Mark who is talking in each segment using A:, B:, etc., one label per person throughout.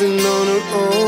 A: dancing on her own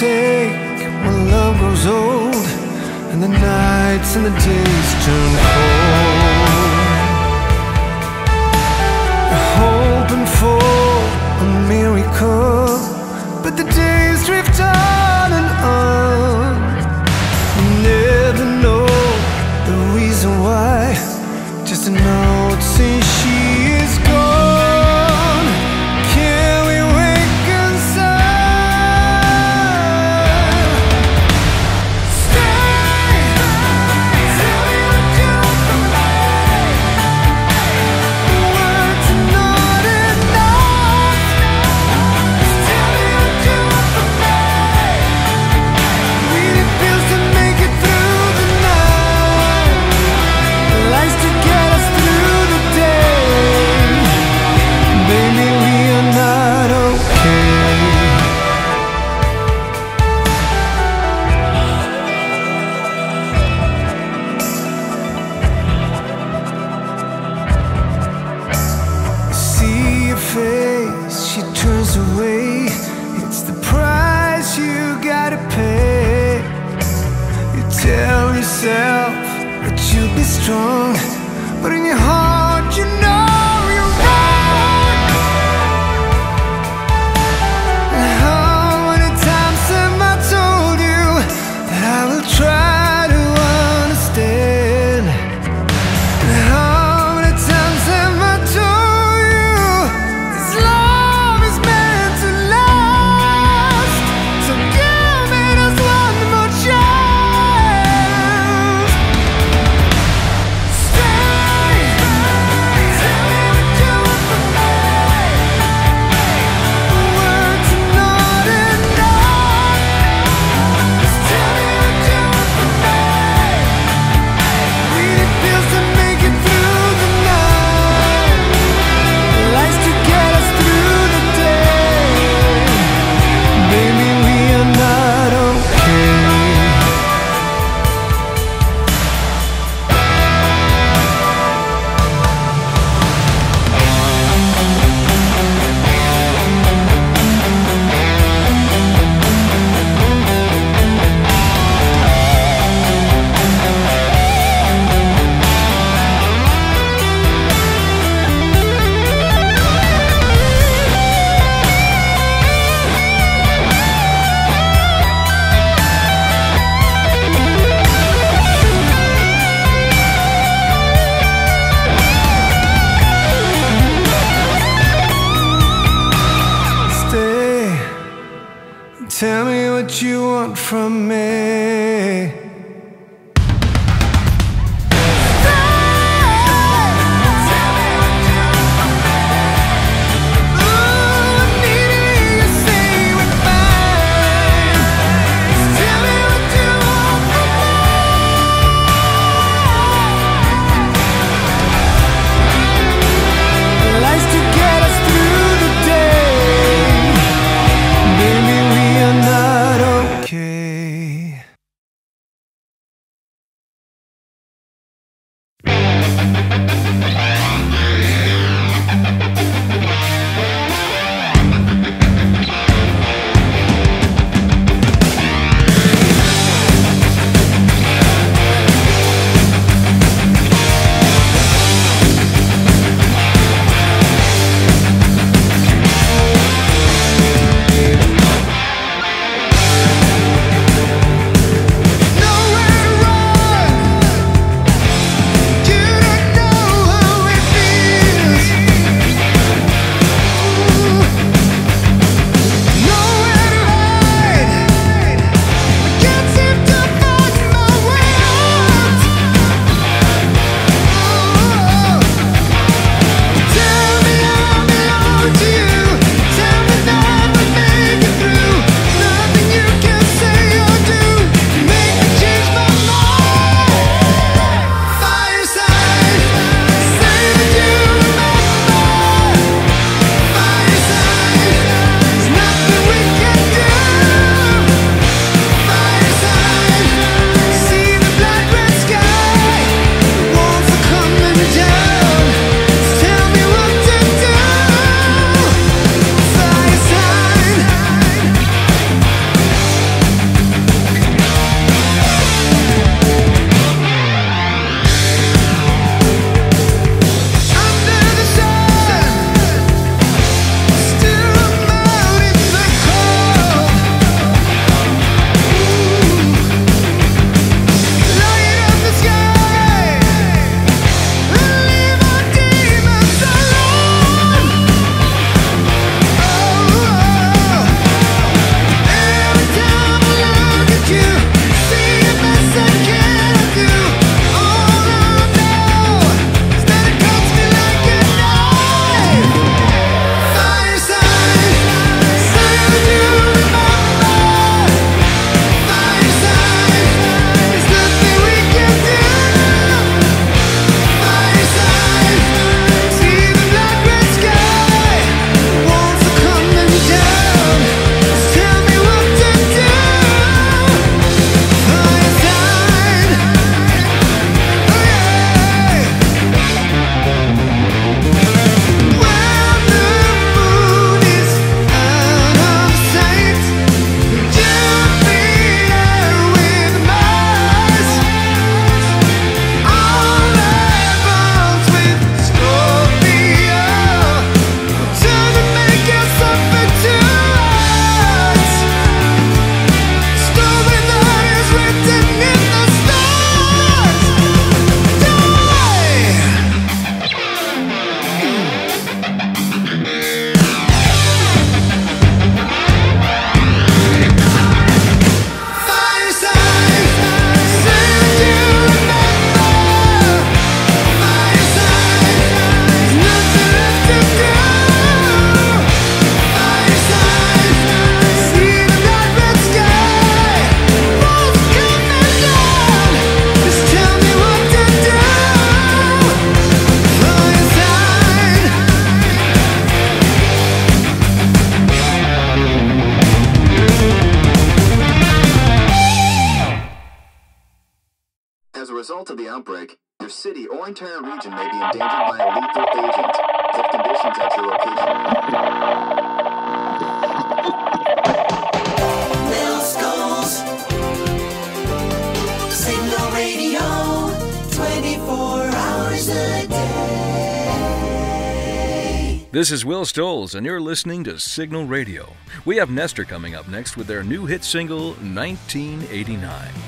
A: take when love grows old And the nights and the days turn cold. Hoping for a miracle But the days drift turns away. It's the price you gotta pay. You tell yourself that you'll be strong But in your heart This is
B: Will Stoles, and you're listening to Signal Radio. We have Nestor coming up next with their new hit single, 1989.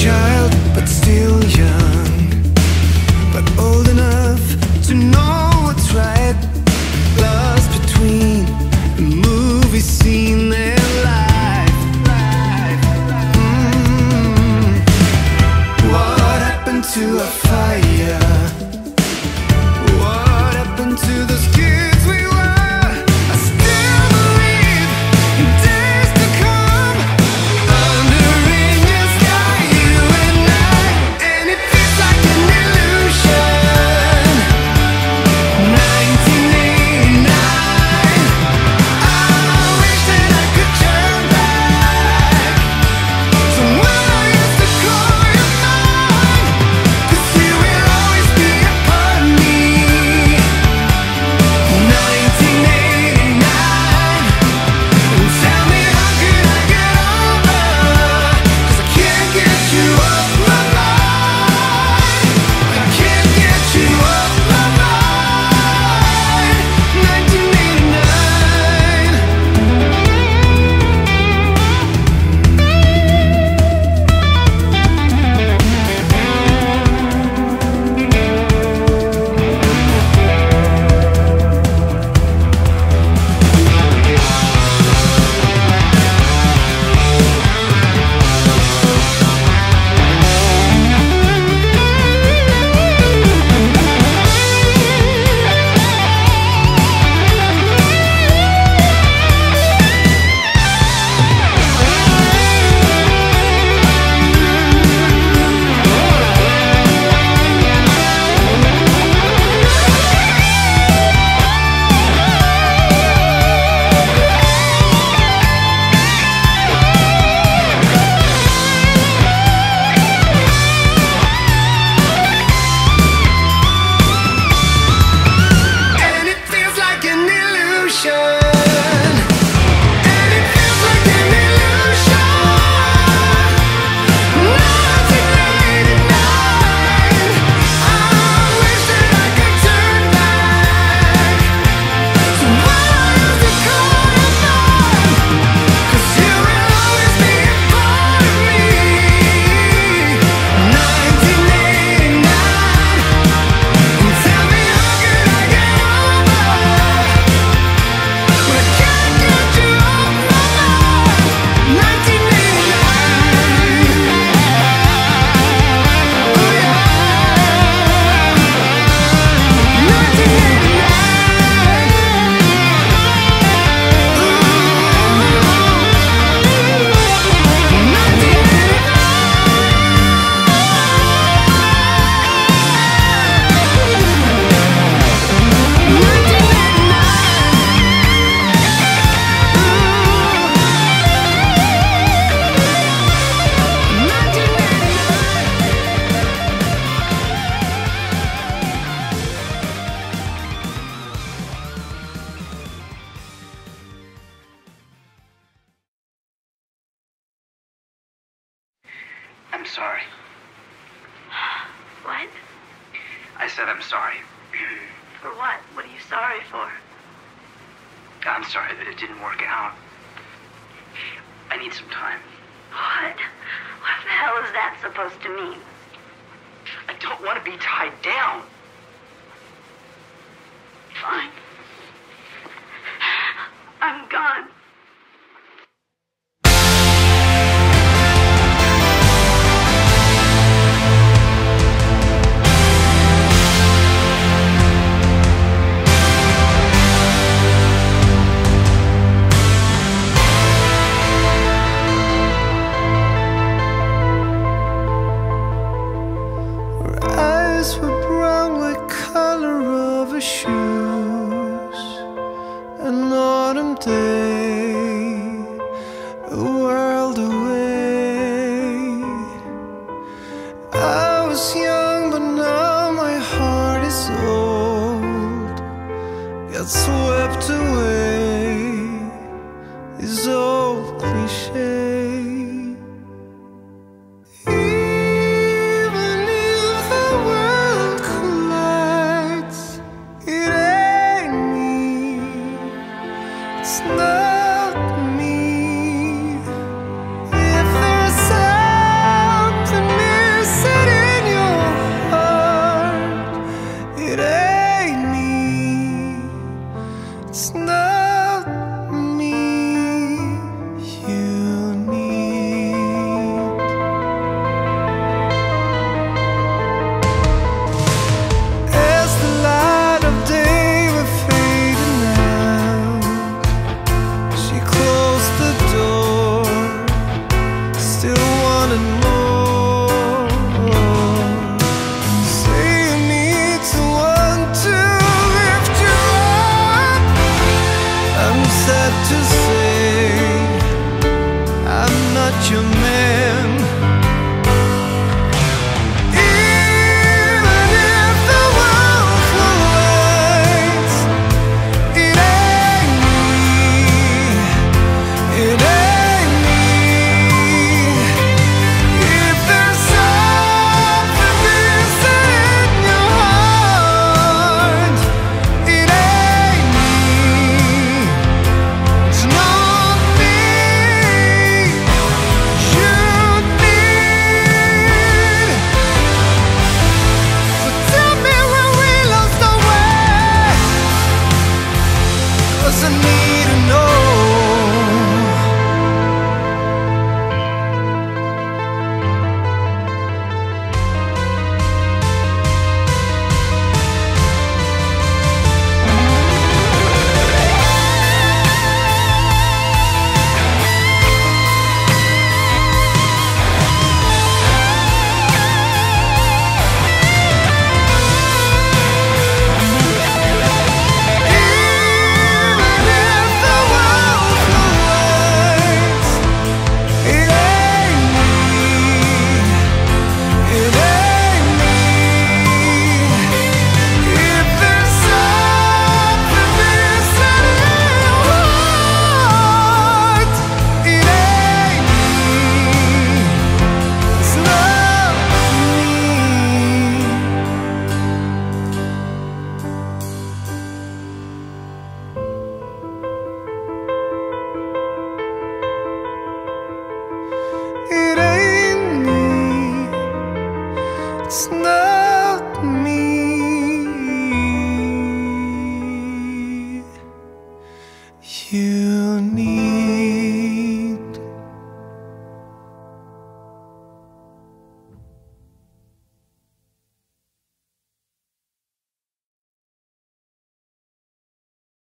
A: child, but still young.